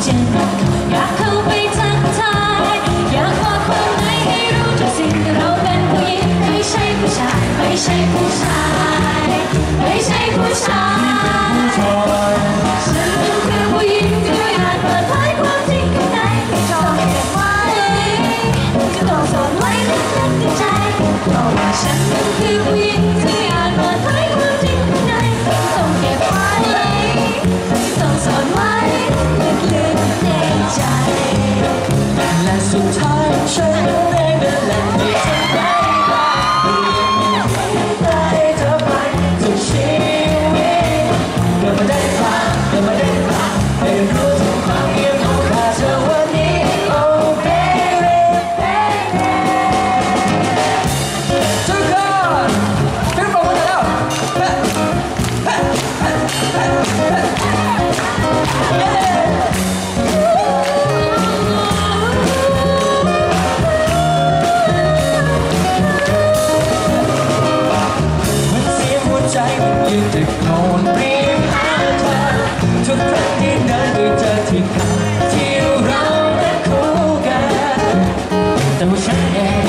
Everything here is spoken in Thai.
见过 ยืนจะนอนรียหาเธอทุกครั้งที่เดินด้เธอที่ทาที่เราได้คู่กันต่ว่าฉั